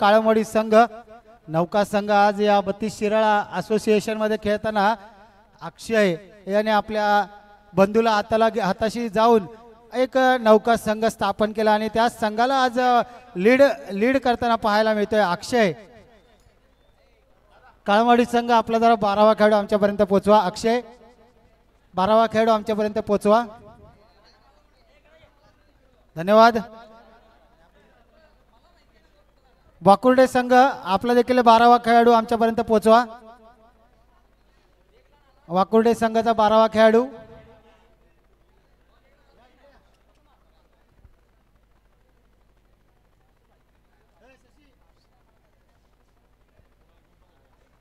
काळमोडी संघ नौका संघ आज या बत्तीस शिराळा असोसिएशनमध्ये खेळताना अक्षय याने आपल्या बंधूला हाताला हाताशी जाऊन एक नौका संघ स्थापन केला आणि त्या संघाला आज लीड लीड करताना पाहायला मिळतोय अक्षय. काळमाडी संघ आपला जरा बारावा खेळाडू आमच्यापर्यंत पोचवा. अक्षय बारावा खेळाडू आमच्यापर्यंत पोचवा. धन्यवाद. वाकुर्डे संघ आपला देखील बारावा खेळाडू आमच्यापर्यंत पोचवा वाकुर्डे संघाचा बारावा खेळाडू.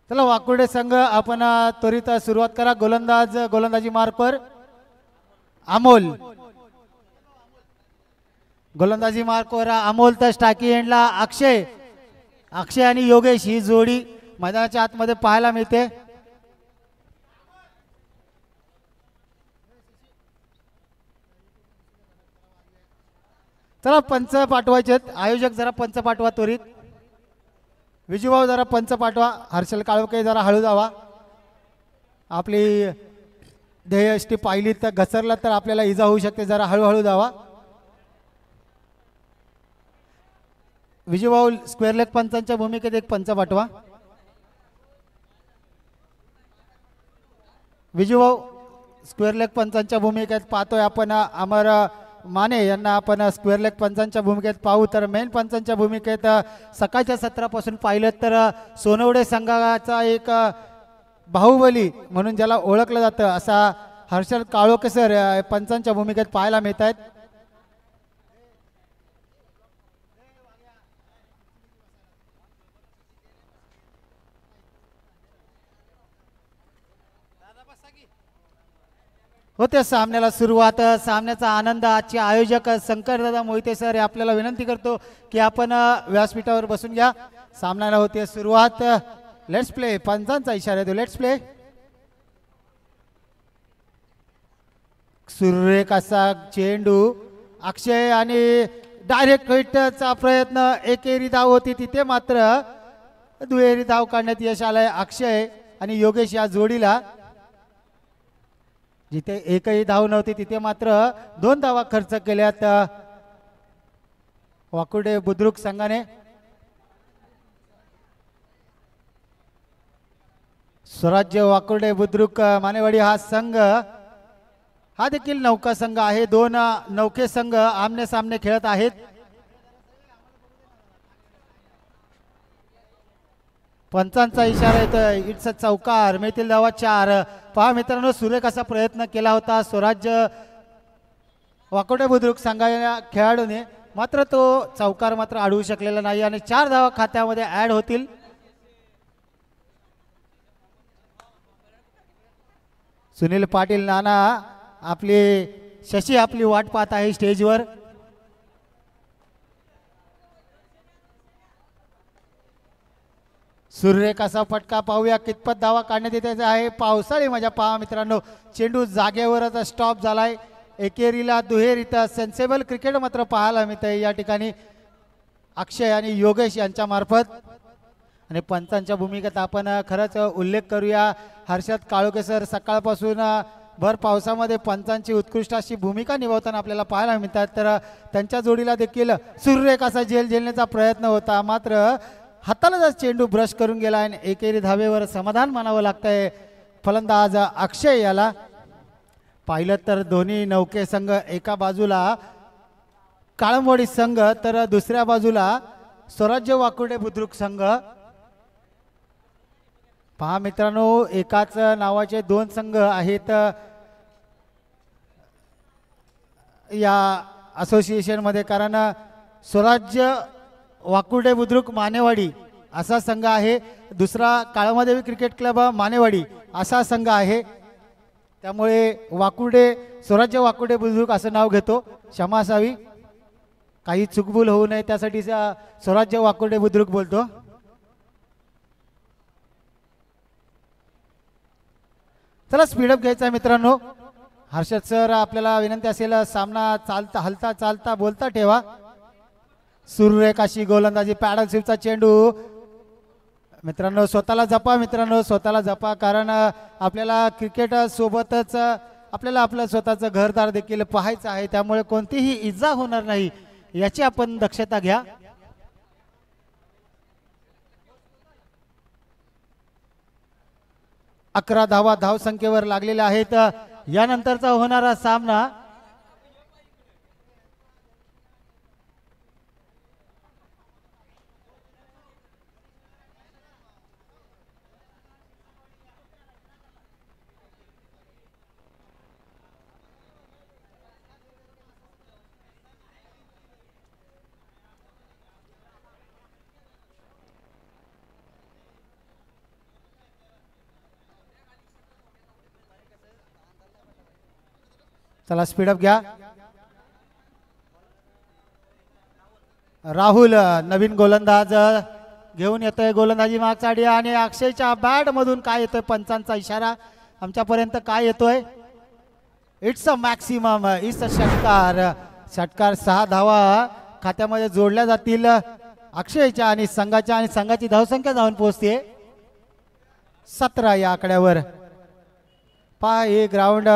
चला वाकुर्डे संघ आपण त्वरित सुरुवात करा. गोलंदाज गोलंदाजी मार्कवर अमोल. गोलंदाजी मार्कवर अमोल तर स्टाकी एंडला. अक्षय. अक्षय आणि योगेश ही जोडी मैदानाच्या आतमध्ये पाहायला मिळते. चला पंच पाठवायचे आयोजक जरा पंच पाठवा त्वरित. विजूभाऊ जरा पंच पाठवा. हर्षल काळोके जरा हळू जावा. आपली ध्येयष्टी पाहिली तर घसरला तर आपल्याला इजा होऊ शकते. जरा हळूहळू जावा. विजूभाऊ स्क्वेअर लेग पंचांच्या भूमिकेत एक पंच पाठवा. विजूभाऊ स्क्वेअर लेग पंचांच्या भूमिकेत पाहतोय आपण अमर माने यांना आपण स्क्वेअर लेग पंचांच्या भूमिकेत पाहू. तर मेन पंचांच्या भूमिकेत सकाळच्या सत्रापासून पाहिलं तर सोनवडे संघाचा एक बाहुबली म्हणून ज्याला ओळखलं जातं असा हर्षल काळोके सर पंचांच्या भूमिकेत पाहायला मिळत आहेत होत्या सामन्याला सुरुवात. सामन्याचा आनंद आजचे आयोजक शंकरदादा मोहिते सर हे आपल्याला विनंती करतो की आपण व्यासपीठावर बसून घ्या. सामन्याला होते सुरुवात. लेट्स प्ले पंचांचा इशारा येतो लेट्स प्ले सुरेख असा चेंडू. अक्षय आणि डायरेक्ट हिटचा प्रयत्न. एकेरी धाव होती तिथे मात्र. दुहेरी धाव काढण्यात यश आलंय अक्षय आणि योगेश या जोडीला. जिथे एकही धाव नव्हती तिथे मात्र दोन धावा खर्च केल्यात. वाकुडे वाकुर्डे बुद्रुक संघाने स्वराज्य वाकुर्डे बुद्रुक मानेवाडी हा संघ. हा देखील नौका संघ आहे. दोन नौके संघ आमने सामने खेळत आहेत. पंचांचा इशारा येतोय. इट्स अ चौकार. मिळतील धावा चार. पहा मित्रांनो सुरेख असा प्रयत्न केला होता. स्वराज्य वाकोटे बुद्रुक सांगायला खेळाडूने मात्र तो चौकार मात्र अडवू शकलेला नाही आणि चार धावा खात्यामध्ये ऍड होतील. सुनील पाटील नाना आपली शशी आपली वाट पाहत आहे स्टेजवर सूर्यरेखाचा फटका पाहूया. कितपत धावा काढण्यात येते आहे? पावसाळी माझ्या पहा मित्रांनो. चेंडू जागेवरच स्टॉप झालाय. एकेरीला दुहेरीचा सेन्सेबल क्रिकेट मात्र पाहायला मिळतंय. या ठिकाणी अक्षय आणि योगेश यांच्या मार्फत. आणि पंचांच्या भूमिकेत आपण खरंच उल्लेख करूया. हर्षद काळोके सर सकाळपासून भर पावसामध्ये पंचांची उत्कृष्ट अशी भूमिका निभावताना आपल्याला पाहायला मिळतात. तर त्यांच्या जोडीला देखील सूर्यरेखाचा झेल झेलण्याचा प्रयत्न होता. मात्र हातालाच चेंडू ब्रश करून गेला आणि एकेरी धावेवर समाधान मानावं लागतंय फलंदाज अक्षय याला. पाहिलं तर दोन्ही नौके संघ एका बाजूला काळंबोडी संघ तर दुसऱ्या बाजूला स्वराज्य वाकुडे बुद्रुक संघ. पहा मित्रांनो एकाच नावाचे दोन संघ आहेत. या असोसिएशनमध्ये कारण स्वराज्य वाकुर्डे बुद्रुक मानेवाडी असा संघ आहे. दुसरा काळमादेवी क्रिकेट क्लब मानेवाडी असा संघ आहे. त्यामुळे वाकुर्डे स्वराज्य वाकुर्डे बुद्रुक असं नाव घेतो. क्षमा असावी काही चुकबुल होऊ नये त्यासाठी स्वराज्य वाकुर्डे बुद्रुक बोलतो. चला स्पीडअप घ्यायचा आहे मित्रांनो. हर्षद सर आपल्याला विनंती असेल सामना चालता हलता चालता बोलता ठेवा. सुरेख अशी गोलंदाजी पॅडल शिवचा चेंडू. मित्रांनो स्वतःला जपा मित्रांनो स्वतःला जपा कारण आपल्याला क्रिकेट सोबतच आपल्याला आपलं स्वतःचं घरदार देखील पाहायचं आहे. त्यामुळे कोणतीही इजा होणार नाही याची आपण दक्षता घ्या. अकरा धावा धावसंख्येवर लागलेल्या आहेत. यानंतरचा होणारा सामना चला स्पीडअप घ्या. राहुल नवीन गोलंदाज. घेऊन येतोय गोलंदाजी मागचाडी आणि अक्षयच्या बॅट मधून काय येतोय? पंचांचा इशारा. आमच्यापर्यंत काय येतोय? It's a maximum it's a षटकार. षटकार सहा धावा खात्यामध्ये जोडल्या जातील. अक्षयच्या आणि संघाच्या आणि संघाची धावसंख्या जाऊन पोहोचते. सतरा या आकड्यावर. पहा हे ग्राउंड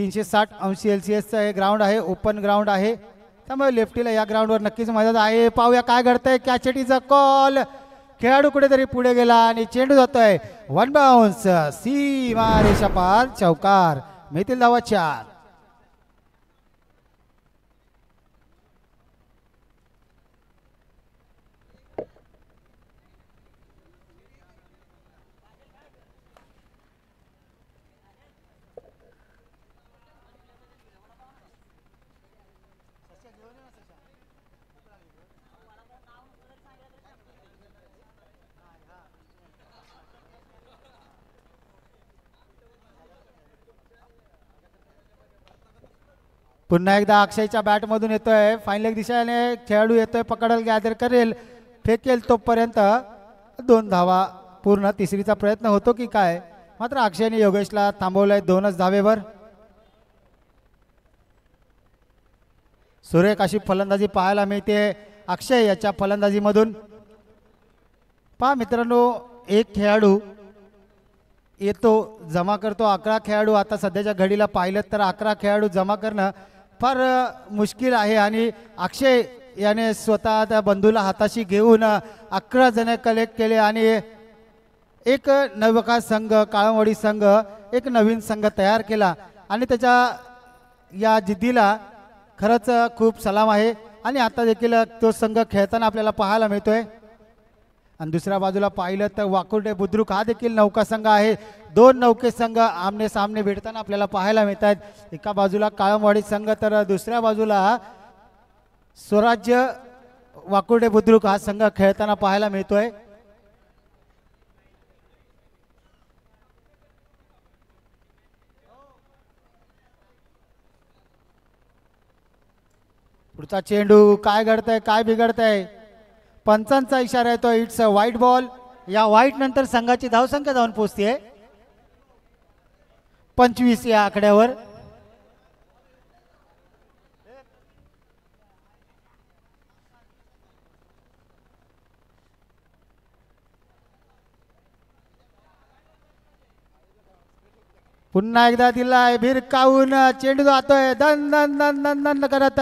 तीनशे साठ अंशी एल सी एसचं हे ग्राउंड आहे ओपन ग्राउंड आहे. त्यामुळे लेफ्टीला या ग्राउंडवर नक्कीच मदत आहे. पाहूया काय घडतंय. कॅचेटीचा कॉल खेळाडू कुठेतरी पुढे गेला आणि चेंडू जातोय. वन बाउन्स सी रेषा पार चौकार. मिळतील धावा चार. पुन्हा एकदा अक्षयच्या बॅटमधून येतो येतोय. फाईन लेग दिशेने खेळाडू येतोय पकडल गॅदर करेल. फेकेल तोपर्यंत दोन धावा पूर्ण तिसरीचा प्रयत्न होतो की काय? मात्र अक्षयने योगेशला थांबवलंय दोनच धावेवर. सुरेख अशी फलंदाजी पाहायला मिळते अक्षय याच्या फलंदाजीमधून. पहा मित्रांनो एक खेळाडू येतो जमा करतो अकरा खेळाडू आता सध्याच्या घडीला पाहिलं तर अकरा खेळाडू जमा करणं फार मुश्किल आहे आणि अक्षय याने स्वतः त्या बंधूला हाताशी घेऊन अकरा जण कलेक्ट केले आणि एक नवका संघ काळमवाडी संघ एक नवीन संघ तयार केला. आणि त्याच्या या जिद्दीला खरंच खूप सलाम आहे. आणि आता देखील तो संघ खेळताना आपल्याला पाहायला मिळतोय. आणि दुसऱ्या बाजूला पाहिलं तर वाकुर्डे बुद्रुक हा देखील नौका संघ आहे. दोन नौके संघ आमने सामने भेटताना आपल्याला पाहायला मिळत आहेत एका बाजूला काळमवाडी संघ तर दुसऱ्या बाजूला स्वराज्य वाकुर्डे बुद्रुक हा संघ खेळताना पाहायला मिळतोय. पुढचा चेंडू काय घडतंय काय बिघडतंय? पंचांचा इशारा येतो. इट्स अ व्हाईट बॉल या व्हाईट नंतर संघाची धावसंख्या जाऊन पोहोचते पंचवीस या आकड्यावर. पुन्हा एकदा दिलाय भिरकावून चेंडू जातोय. दन दन दन दन दन करत.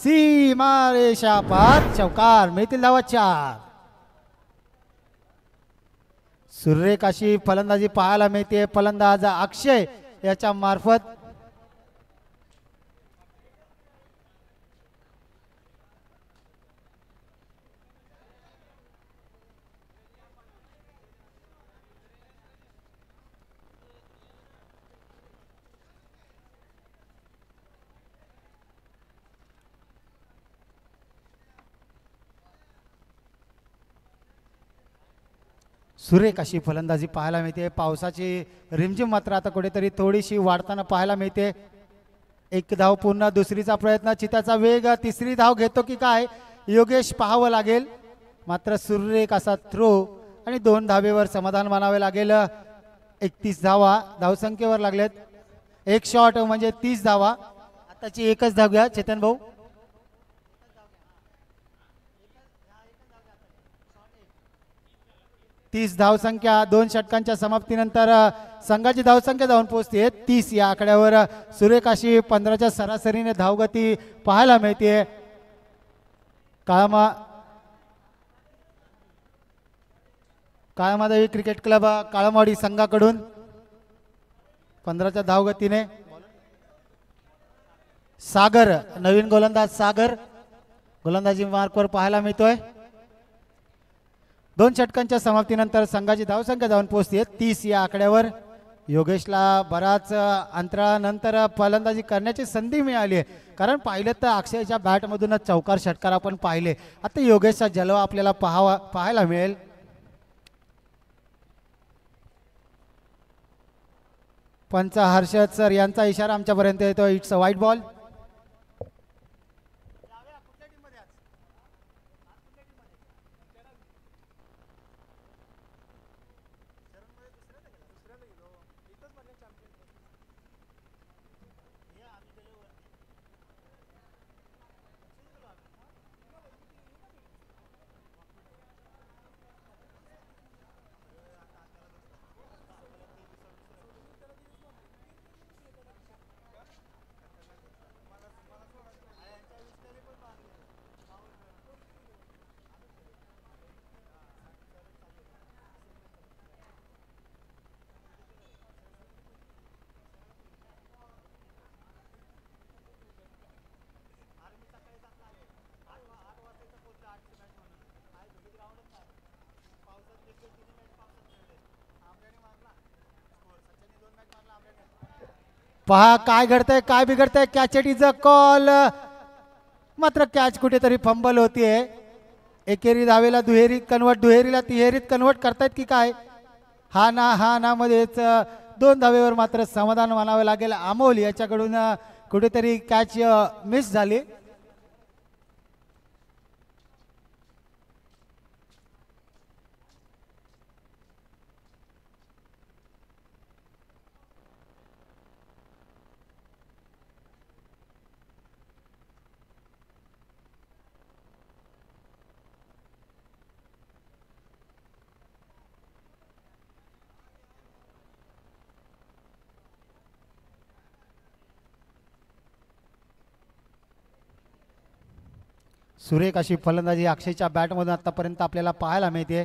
सीमा रेषा पार चौकार मिळतील धावा चार. सुरेख अशी फलंदाजी पाहायला मिळते. फलंदाज अक्षय याच्या मार्फत सुरेख अशी फलंदाजी पाहायला मिळते. पावसाची रिमझिम मात्र आता कुठेतरी थोडीशी वाढताना पाहायला मिळते. एक धाव पूर्ण दुसरीचा प्रयत्न चिताचा वेग तिसरी धाव घेतो की काय? योगेश पाहावं लागेल. मात्र सुरेख असा थ्रो आणि दोन धावेवर समाधान मानावे लागेल. एकतीस धावा धावसंख्येवर लागलेत. एक शॉट म्हणजे तीस धावा. आताची एकच धाव घ्या चेतन भाऊ. तीस धावसंख्या दोन षटकांच्या समाप्तीनंतर संघाची धावसंख्या जाऊन पोहोचते. तीस या आकड्यावर सूर्यकाशी पंधराच्या सरासरीने धावगती पाहायला मिळते. काळमा काळमादेवी क्रिकेट क्लब अ, काळमावाडी संघाकडून पंधराच्या धावगतीने. सागर नवीन गोलंदाज सागर. गोलंदाजी मार्कवर पाहायला मिळतोय. दोन षटकांच्या समाप्तीनंतर संघाची धावसंख्या जाऊन पोहोचते. तीस या आकड्यावर. योगेशला बराच अंतरानंतर फलंदाजी करण्याची संधी मिळाली आहे. कारण पाहिलं तर अक्षयच्या बॅटमधूनच चौकार षटकार आपण पाहिले. आता योगेशचा जलवा आपल्याला पाहावा पाहायला मिळेल. पंच हर्षद सर यांचा इशारा आमच्यापर्यंत येतो इट्स अ वाईट बॉल पहा काय घडतंय काय बिघडतंय कॅचेट इज अ कॉल मात्र कॅच कुठेतरी फंबल होतीये. एकेरी धावेला दुहेरीत कन्वर्ट दुहेरीला तिहेरीत कन्वर्ट करतायत की काय? हा ना हा ना मध्येच दोन धावेवर मात्र समाधान मानावं लागेल. अमोल याच्याकडून कुठेतरी कॅच मिस झाली. सुरेख अशी फलंदाजी अक्षयच्या बॅटमधून आतापर्यंत आपल्याला पाहायला मिळते.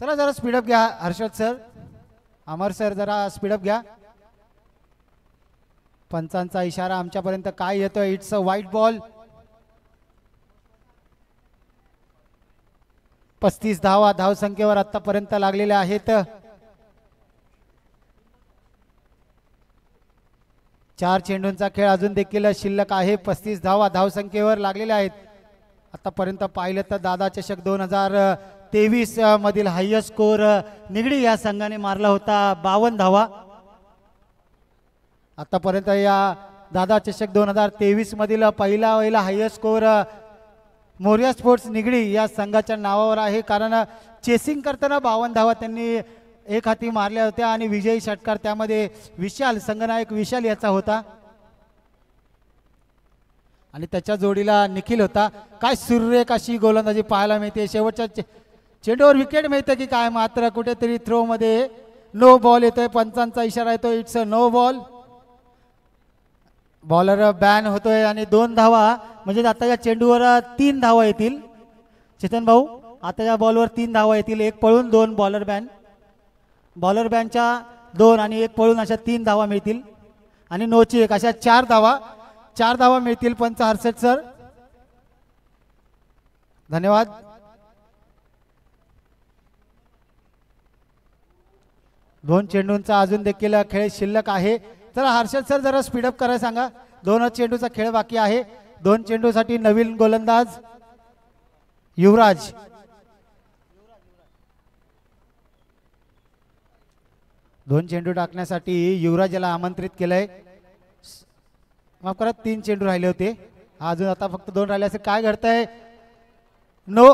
चला जरा स्पीडअप घ्या हर्षद सर अमर सर जरा स्पीडअप घ्या. पंचांचा इशारा आमच्यापर्यंत काय येतोय? इट्स अ व्हाईट बॉल पस्तीस धावा धावसंख्येवर आतापर्यंत लागलेल्या आहेत. चार चेंडूंचा खेळ अजून देखील शिल्लक आहे. पस्तीस धावा धावसंख्येवर लागलेल्या आहेत. आतापर्यंत पाहिलं तर दादा चषक दोन हजार तेवीस मधील हायस्ट स्कोर निगडी या संघाने मारला होता. बावन्न धावा. आतापर्यंत या दादा चषक दोन हजार तेवीस मधील पहिला पहिला highest score Morya Sports Nigdi या संघाच्या नावावर आहे. कारण चेसिंग करताना बावन्न धावा त्यांनी एक हाती मारल्या होत्या आणि विजयी षटकार त्यामध्ये विशाल संगनायक विशाल याचा होता. आणि त्याच्या जोडीला निखिल होता. काय सुरेख अशी गोलंदाजी पाहायला मिळते. शेवटच्या चे- चेंडूवर विकेट मिळतं की काय? मात्र कुठेतरी थ्रो मध्ये नो बॉल येतोय. पंचांचा इशारा येतो it's a no ball bowler ban होतोय आणि दोन धावा. म्हणजे आता या चेंडूवर तीन धावा येतील. चेतन भाऊ आता या बॉलवर तीन धावा येतील. एक पळून दोन बॉलर बॅन बॉलर बॅनच्या दोन आणि एक पळून अशा तीन धावा मिळतील. आणि नोची एक अशा चार धावा. चार धावा मिळतील पंच हर्षद सर. धन्यवाद. दोन चेंडूंचा अजून देखील खेळ शिल्लक आहे. तर हर्षद सर जरा स्पीडअप करायला सांगा. दोनच चेंडूचा खेळ बाकी आहे. दोन चेंडूसाठी नवीन गोलंदाज युवराज. दोन चेंडू टाकण्यासाठी युवराजाला आमंत्रित केलंय. माफ करा तीन चेंडू राहिले होते. अजून आता फक्त दोन राहिले असे काय घडतंय? नो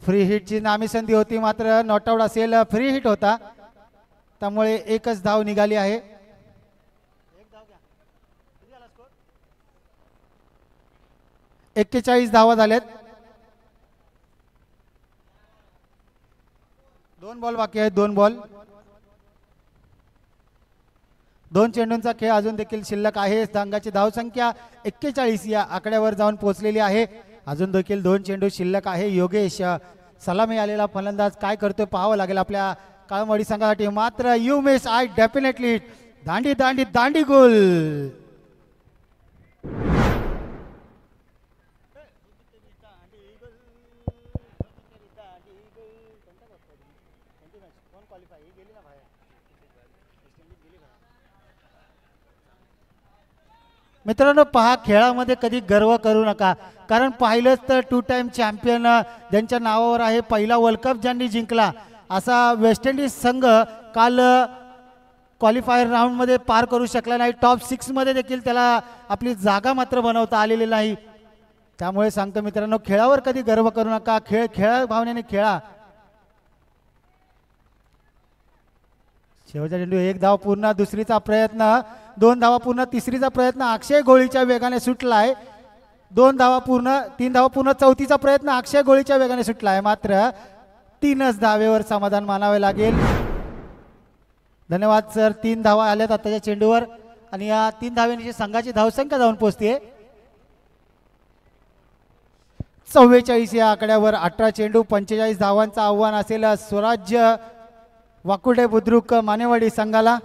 फ्री हिटची नामी संधी होती मात्र नॉट आउट असेल. फ्री हिट होता. त्यामुळे एकच धाव निघाली आहे. एक्केचाळीस धावा झाल्यात. दोन बॉल बाकी आहेत दोन बॉल दोन चेंडूंचा खेळ अजून देखील शिल्लक आहे. संघाची धावसंख्या एक्केचाळीस या आकड्यावर जाऊन पोहोचलेली आहे. अजून देखील दोन चेंडू शिल्लक आहे. योगेश सलामी आलेला फलंदाज काय करतोय पाहावं लागेल आपल्या काळमवाडी संघासाठी. मात्र यू मिस आय डेफिनेटली दांडी दांडी दांडी गोल. मित्रांनो पहा खेळामध्ये कधी गर्व करू नका. कारण पाहिलंच तर टू टाइम चॅम्पियन ज्यांच्या नावावर आहे पहिला वर्ल्ड कप ज्यांनी जिंकला. असा वेस्ट इंडिज संघ काल क्वालिफायर राऊंडमध्ये पार करू शकला नाही. टॉप सिक्समध्ये देखील त्याला आपली जागा मात्र बनवता आलेली नाही. त्यामुळे सांगतो मित्रांनो खेळावर कधी गर्व करू नका. खेळ खेळा भावनेने खेळा. शेवटचा चेंडू एक धाव पूर्ण दुसरीचा प्रयत्न दोन धावा पूर्ण तिसरीचा प्रयत्न अक्षय गोळीच्या वेगाने सुटलाय. दोन धावा पूर्ण तीन धावा पूर्ण चौथीचा प्रयत्न अक्षय गोळीच्या वेगाने सुटलाय. मात्र तीनच धावेवर समाधान मानावे लागेल. धन्यवाद सर. तीन धावा आल्यात आताच्या चेंडूवर. आणि या तीन धाव्यांची संघाची धावसंख्या जाऊन पोहोचते चव्वेचाळीस या आकड्यावर अठरा चेंडू पंचेचाळीस धावांचं आव्हान असेल. स्वराज्य वाकुडे बुद्रुक मानेवाडी संघाला.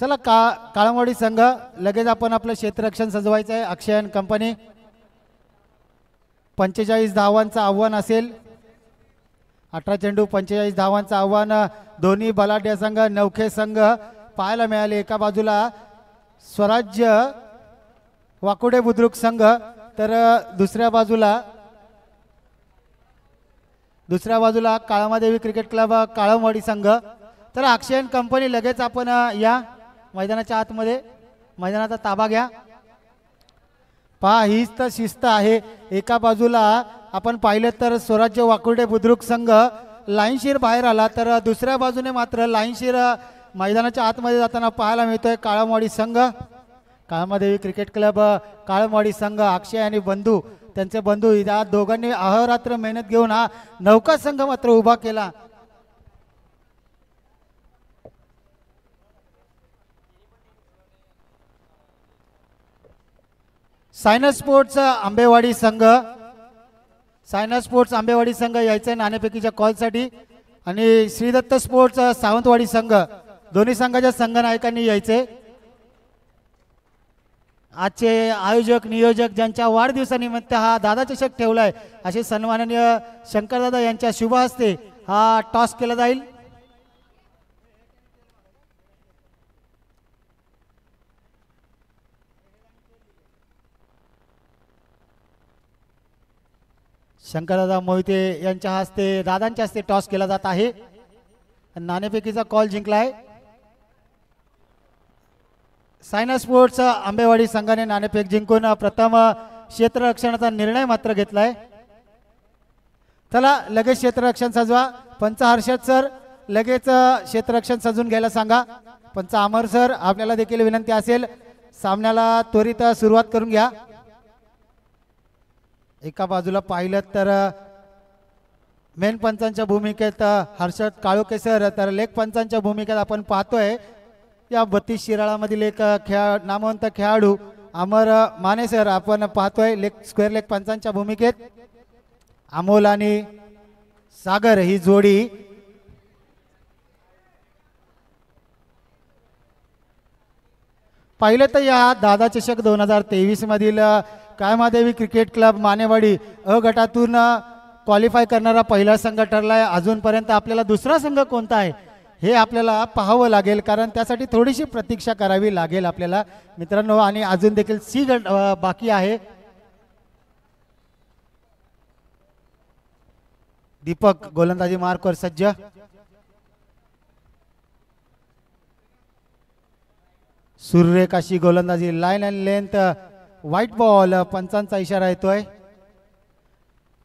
चला का काळमवाडी संघ लगेच आपण आपलं क्षेत्ररक्षण सजवायचं आहे अक्षयन कंपनी पंचेचाळीस धावांचं आव्हान असेल. अठरा चेंडू पंचेचाळीस धावांचं आव्हान. दोन्ही बलाढ्य संघ नौखे संघ पाहायला मिळाले. एका बाजूला स्वराज्य वाकुडे बुद्रुक संघ तर दुसऱ्या बाजूला दुसऱ्या बाजूला काळामादेवी क्रिकेट क्लब काळमवाडी संघ. तर अक्षयन कंपनी लगेच आपण या मैदानाच्या आतमध्ये मैदानाचा ताबा घ्या. पहा हीच तर शिस्त आहे. एका बाजूला आपण पाहिलं तर स्वराज्य वाकुर्डे बुद्रुक संघ लाईनशीर बाहेर आला तर दुसऱ्या बाजूने मात्र लाईनशीर मैदानाच्या आतमध्ये जाताना पाहायला मिळतोय काळमवाडी संघ. काळमादेवी क्रिकेट क्लब काळमवाडी संघ अक्षय आणि बंधू. त्यांचे बंधू या दोघांनी अहोरात्र मेहनत घेऊन हा नौका संघ मात्र उभा केला. सायनस स्पोर्ट्स आंबेवाडी संघ सायना स्पोर्ट्स आंबेवाडी संघ यायचं आहे नाणेफेकीच्या कॉलसाठी. आणि श्रीदत्त स्पोर्ट्स सावंतवाडी संघ दोन्ही संघाच्या संघनायकांनी यायचे आजचे आयोजक नियोजक ज्यांच्या वाढदिवसानिमित्त हा दादा चषक आहे असे सन्माननीय शंकरदादा यांच्या शुभ हस्ते हा टॉस केला जाईल. शंकरदादा मोहिते यांच्या हस्ते दादांच्या हस्ते टॉस केला जात आहे. नाणेफेकीचा कॉल जिंकलाय. सायना स्पोर्ट्स आंबेवाडी संघाने नाणेफेक जिंकून प्रथम क्षेत्ररक्षणाचा निर्णय मात्र घेतलाय. चला लगेच क्षेत्ररक्षण सजवा. पंच हर्षद सर लगेच क्षेत्ररक्षण सजून घ्यायला सांगा. पंच अमर सर आपल्याला देखील विनंती असेल. सामन्याला त्वरित सुरुवात करून घ्या. एका बाजूला पाहिलं तर मेन पंचांच्या भूमिकेत हर्षद काळोके सर तर लेख पंचांच्या भूमिकेत आपण पाहतोय या बत्तीस शिराळामधील एक खेळा नामवंत खेळाडू अमर माने सर आपण पाहतोय लेख स्क्वेअर लेग पंचांच्या भूमिकेत. अमोल आणि सागर ही जोडी. पाहिलं तर या दादा चषक दोन हजार तेवीस मधील कायमादेवी क्रिकेट क्लब मानेवाडी अ गटातून क्वालिफाय करणारा पहिला संघ ठरलाय. अजूनपर्यंत आपल्याला दुसरा संघ कोणता आहे हे आपल्याला पाहावं लागेल. कारण त्यासाठी थोडीशी प्रतीक्षा करावी लागेल आपल्याला. मित्रांनो आणि अजून देखील सी गट बाकी आहे. दीपक गोलंदाजी मार्कवर सज्ज. सूर्यरेखाशी गोलंदाजी line and length. White ball uh, पंचांचा इशारा येतोय.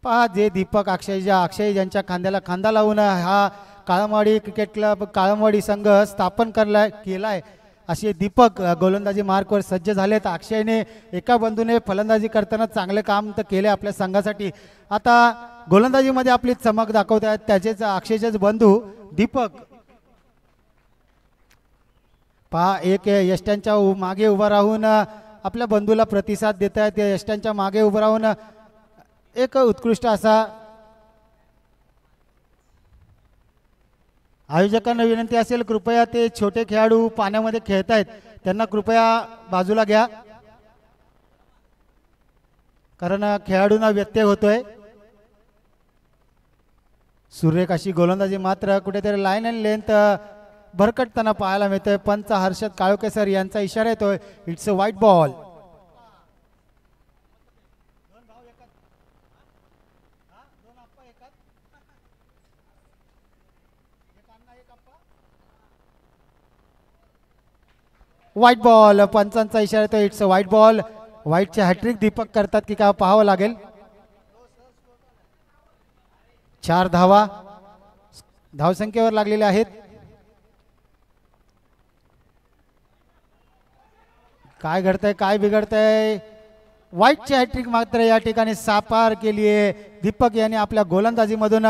पहा जे दीपक अक्षयजा अक्षय यांच्या खांद्याला खांदा लावून uh, हा काळमवाडी क्रिकेट क्लब काळमवाडी संघ स्थापन करला केलाय. असे दीपक uh, गोलंदाजी मार्कवर सज्ज झालेत. अक्षयने एका बंधूने फलंदाजी करताना चांगले काम तर केले आपल्या संघासाठी. आता गोलंदाजीमध्ये आपली चमक दाखवत आहेत त्याचेच अक्षयचेच बंधू दीपक. पहा एक यष्ट्यांच्या उ- मागे उभा राहून आपल्या बंधूला प्रतिसाद देत आहेत यष्ट्यांच्या मागे उभं राहून एक उत्कृष्ट असा आयोजकांना विनंती असेल कृपया ते छोटे खेळाडू पाण्यामध्ये खेळत आहेत त्यांना कृपया बाजूला घ्या. कारण खेळाडूंना व्यत्यय होतोय. सूर्यकाशी गोलंदाजी मात्र कुठेतरी लाईन अँड लेंथ भरकटताना पाहायला मिळतोय. पंच हर्षद काळोके सर यांचा इशारा येतोय. It's a white ball white ball पंचांचा इशारा येतो इट्स अ व्हाईट बॉल व्हाईटचे हॅट्रिक दीपक करतात की काय पाहावं लागेल? चार धावा. धावसंख्येवर लागलेल्या आहेत. काय घडतंय काय बिघडतंय? व्हाईटची हॅट्रिक मात्र या ठिकाणी सापार केली आहे. दीपक यांनी आपल्या गोलंदाजीमधून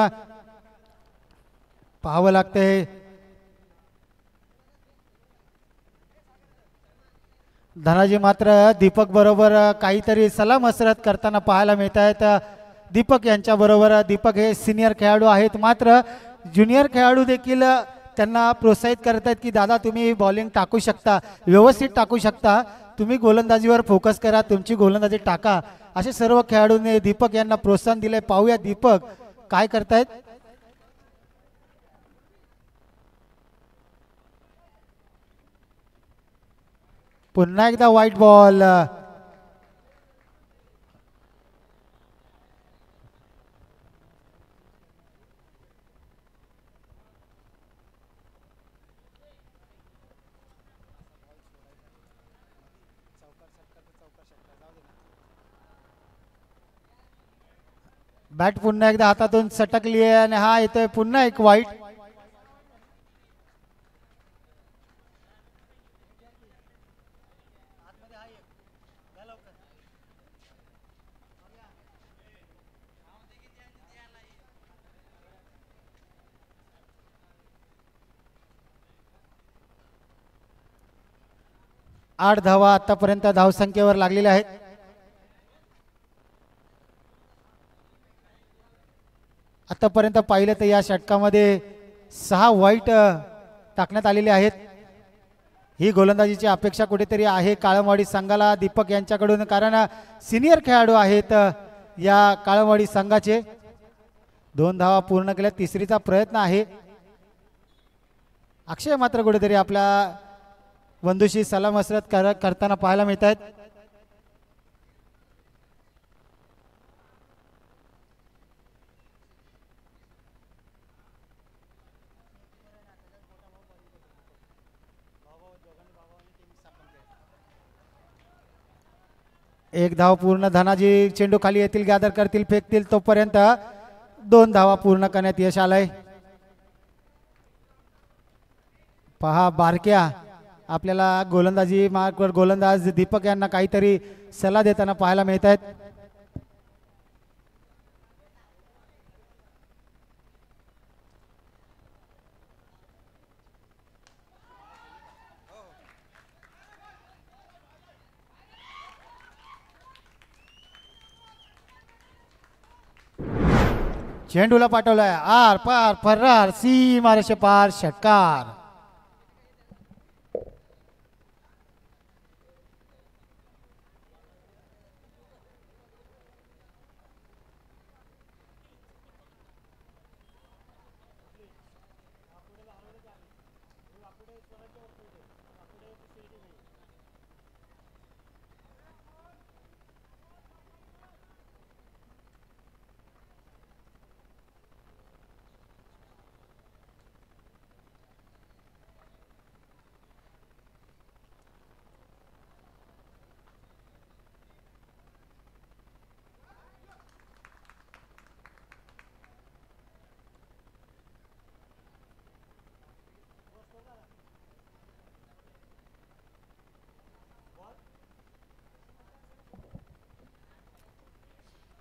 पाहावं लागतंय. धनाजी मात्र दीपक बरोबर काहीतरी सलाम मसरत करताना पाहायला मिळत आहेत दीपक यांच्या बरोबर दीपक हे सिनियर खेळाडू आहेत. मात्र ज्युनियर खेळाडू देखील त्यांना प्रोत्साहित करत आहेत की दादा तुम्ही बॉलिंग टाकू शकता व्यवस्थित टाकू शकता. तुम्ही गोलंदाजीवर फोकस करा तुमची गोलंदाजी टाका. असे सर्व खेळाडूंनी दीपक यांना प्रोत्साहन दिले पाहूया दीपक काय करतायत? पुन्हा एकदा व्हाईट बॉल बॅट पुन्हा एकदा हातातून सटकली आहे आणि हा येतोय पुन्हा एक वाईट. आठ धावा आतापर्यंत धावसंख्येवर लागलेल्या आहेत. आतापर्यंत पाहिलं तर या षटकामध्ये सहा वाईट टाकण्यात आलेले आहेत. ही गोलंदाजीची अपेक्षा कुठेतरी आहे काळमवाडी संघाला. दीपक यांच्याकडून कारण सिनियर खेळाडू आहेत या काळमवाडी संघाचे. दोन धावा पूर्ण केल्या तिसरीचा प्रयत्न आहे. अक्षय मात्र कुठेतरी आपल्या बंधूशी सलामसरत कर करताना पाहायला मिळत आहेत एक धाव पूर्ण धनाजी चेंडू खाली येतील गॅदर करतील फेकतील तोपर्यंत दोन धावा पूर्ण करण्यात यश आलंय. पहा बारक्या आपल्याला गोलंदाजी मार्कवर गोलंदाज दीपक यांना काहीतरी सल्ला देताना पाहायला मिळत आहेत चेंडूला पाठवलाय. आर पार फर्रार सी मारेशे पार षटकार.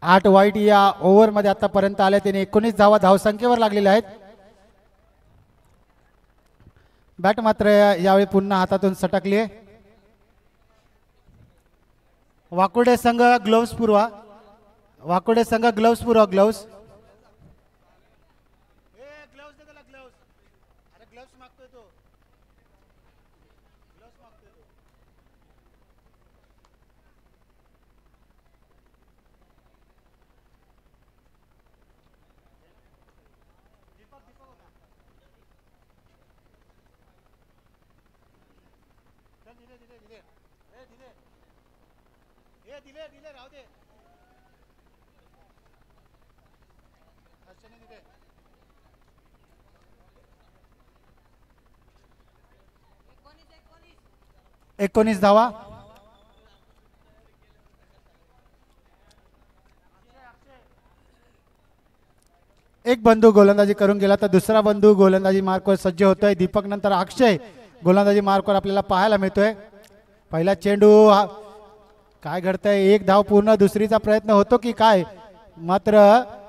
आठ वाईट या ओव्हरमध्ये आतापर्यंत आले. त्याने एकोणीस धावा धावसंख्येवर लागलेल्या आहेत. बॅट मात्र यावेळी पुन्हा हातातून सटकली आहे. वाकुडे संघ ग्लोव्स पुरवा. वाकुडे संघ ग्लोव्स पुरवा ग्लोव्स एकोणीस धावा. एक बंधू गोलंदाजी करून गेला तर दुसरा बंधू गोलंदाजी मार्कवर सज्ज होतोय. दीपक नंतर अक्षय. गोलंदाजी मार्कवर आपल्याला पाहायला मिळतोय. पहिला चेंडू हा- काय घडतंय? एक धाव पूर्ण दुसरीचा प्रयत्न होतो की काय? मात्र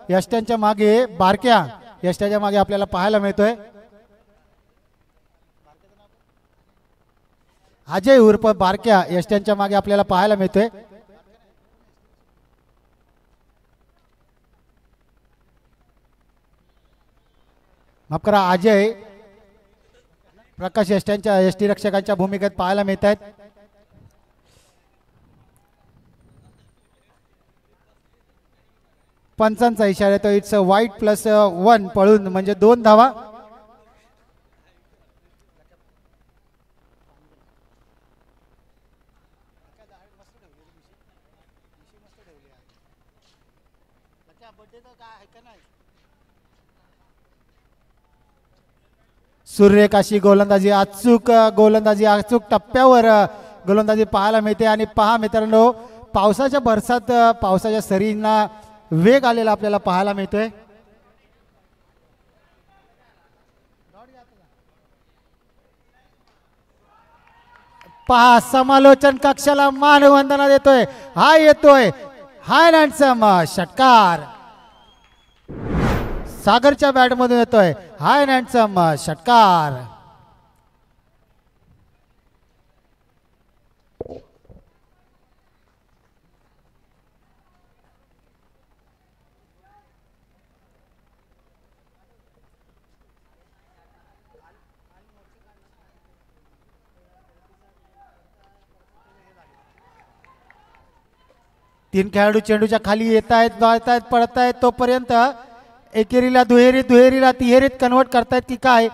यष्ट्यांच्या मागे बारक्या यष्ट्याच्या मागे आपल्याला पाहायला मिळतोय. अजय उर्फ बारक्या यष्ट्यांच्या मागे आपल्याला पाहायला मिळतोय. माफ करा अजय प्रकाश यष्ट्यांच्या यष्टी रक्षकांच्या भूमिकेत पाहायला मिळत आहेत पंचांचा इशारा येतो. इट्स वाईट प्लस वन पळून म्हणजे दोन धावा. सूर्यकाशी गोलंदाजी अचूक uh, गोलंदाजी अचूक टप्प्यावर uh, गोलंदाजी पाहायला मिळते. आणि पहा मित्रांनो पावसाच्या भरसात uh, पावसाच्या सरींना वेग आलेला आपल्याला पाहायला मिळतोय. पहा समालोचन कक्षाला मानवंदना देतोय. हा येतोय. हाय नॅन्सम षटकार. सागरच्या बॅटमधून येतोय. हाय नॅन्सम षटकार. तीन खेळाडू चेंडूच्या खाली येत आहेत जात आहेत पडत आहेत तोपर्यंत एकेरीला दुहेरी दुहेरीला तिहेरीत कन्वर्ट करतायत की काय?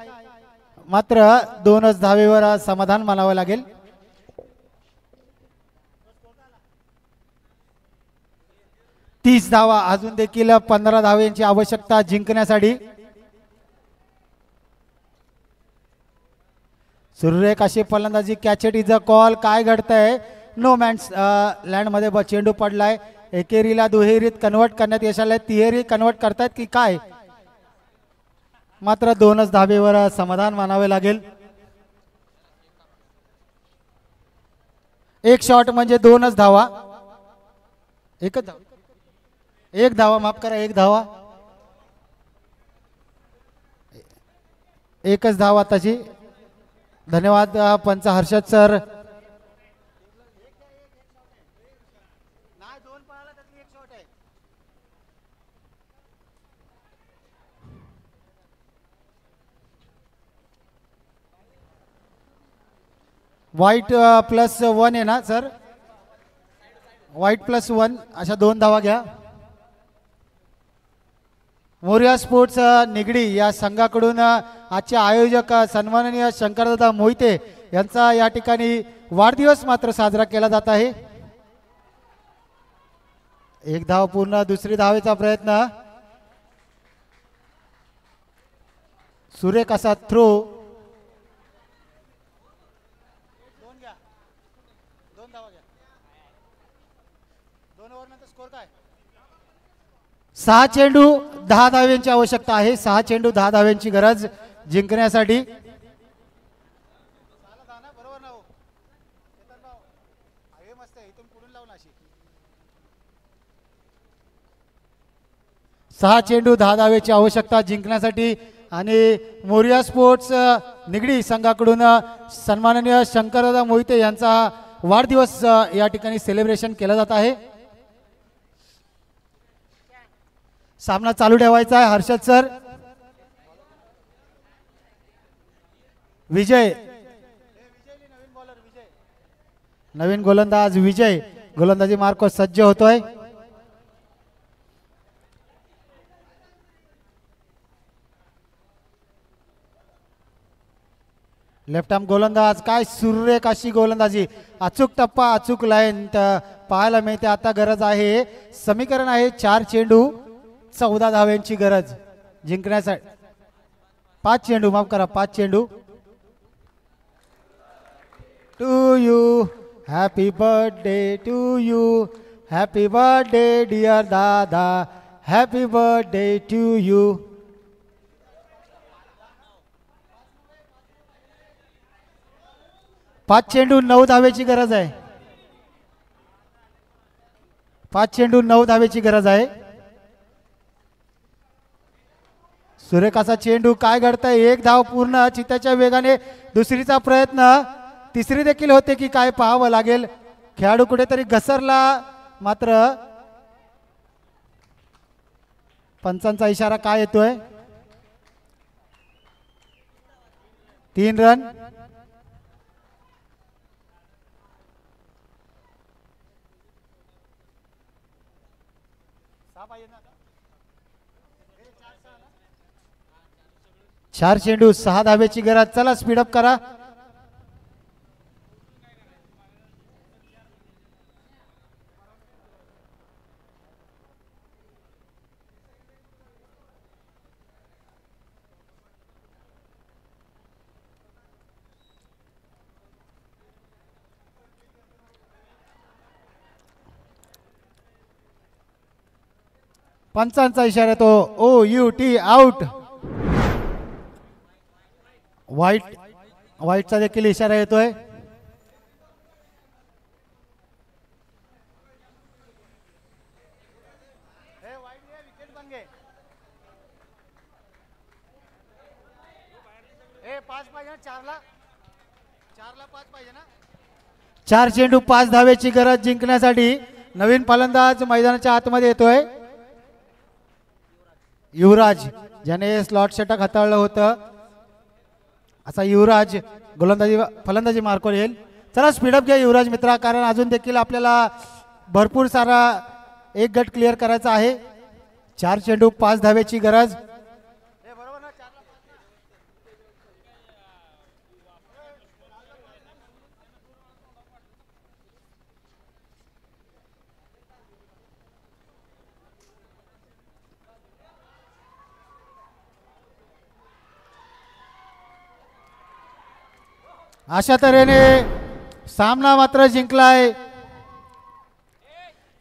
मात्र दोनच धावेवर समाधान मानावं लागेल. तीस धावा अजून देखील पंधरा धावेंची आवश्यकता जिंकण्यासाठी. सूर्यकाशी फलंदाजी कॅचेट इज अ कॉल काय घडतंय? नो मॅन्स लँडमध्ये ब चेंडू पडलाय. एकेरीला दुहेरीत कन्वर्ट करण्यात यश आलंय. तिहेरी कन्वर्ट करतायत की काय? मात्र दोनच धाबेवर समाधान मानावे लागेल. एक शॉट म्हणजे दोनच धावा. एकच धावा. एक धावा माफ करा एक धावा. एकच धावा तशी धन्यवाद पंच Harshad sir. White plus one आहे. ना सर वाईट प्लस वन अशा दोन धावा घ्या. मोर्या स्पोर्ट्स uh, निगडी या संघाकडून uh, आजचे आयोजक uh, सन्माननीय शंकरदादा मोहिते यांचा या ठिकाणी वाढदिवस मात्र साजरा केला जात आहे. एक धाव पूर्ण दुसरी धावेचा प्रयत्न. सुरेख असा थ्रो. सहा चेंडू दहा धाव्यांची आवश्यकता आहे. सहा चेंडू दहा धाव्यांची गरज जिंकण्यासाठी. सहा चेंडू दहा धावेची आवश्यकता जिंकण्यासाठी आणि मोरिया स्पोर्ट्स निगडी संघाकडून सन्माननीय शंकरदादा मोहिते यांचा वाढदिवस या ठिकाणी सेलिब्रेशन केला जात आहे. सामना चालू ठेवायचा आहे हर्षद सर. विजय. नवीन गोलंदाज विजय. गोलंदाजी मार्क सज्ज होतोय. लेफ्ट आर्म गोलंदाज काय सुरेख अशी गोलंदाजी? अचूक टप्पा अचूक लाईन पाहायला मिळते आता गरज आहे. समीकरण आहे चार चेंडू चौदा धाव्यांची गरज. जिंकण्यासाठी. पाच चेंडू माफ करा पाच चेंडू. To you happy birthday to you happy birthday dear दादा. हॅपी बर्थडे टू यू पाच चेंडू नऊ धावेची गरज आहे. पाच चेंडू नऊ धावेची गरज आहे. सुरेखाचा चेंडू काय घडतंय? एक धाव पूर्ण चित्याच्या वेगाने दुसरीचा प्रयत्न. तिसरी देखील होते की काय पाहावं लागेल. खेळाडू कुठेतरी घसरला मात्र पंचांचा इशारा काय येतोय? तीन रन. चार चेंडू सहा धाब्याची गरज. चला स्पीडअप करा. पंचांचा इशारा तो. O U T out white व्हाईटचा देखील इशारा येतोय. चार चेंडू पाच धावेची गरज जिंकण्यासाठी नवीन फलंदाज मैदानाच्या आतमध्ये येतोय. युवराज ज्याने स्लॉट षटक हाताळलं होतं. असा युवराज गोलंदाजी फलंदाजी मार्कवर येईल. चला स्पीडअप घ्या युवराज मित्रा कारण अजून देखील आपल्याला भरपूर सारा एक गट क्लिअर करायचा आहे. चार चेंडू पाच धाव्याची गरज. अशा तऱ्हेने सामना मात्र जिंकलाय.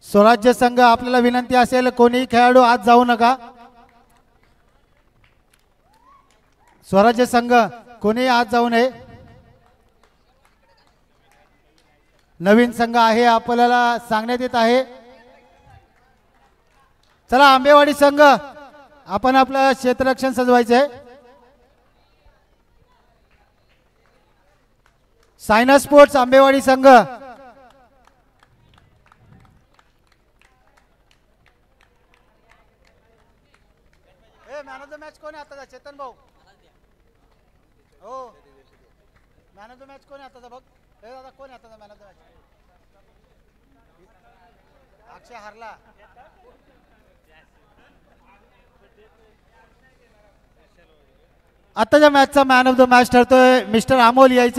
स्वराज्य संघ आपल्याला विनंती असेल कोणीही खेळाडू आज जाऊ नका. स्वराज्य संघ कोणीही आज जाऊ नये. नवीन संघ आहे आपल्याला सांगण्यात येत आहे. चला आंबेवाडी संघ आपण आपलं क्षेत्ररक्षण सजवायचंय. सायना स्पोर्ट्स आंबेवाडी संघ. मॅन ऑफ द मॅच कोण आहे आता चेतन भाऊ. हो. मॅन ऑफ द मॅच कोण आहे आता बघ. हे दादा कोण आता man of the match Akshay हारला. आताच्या मॅचचा मॅन ऑफ द मॅच ठरतोय. मिस्टर अमोल यायचे.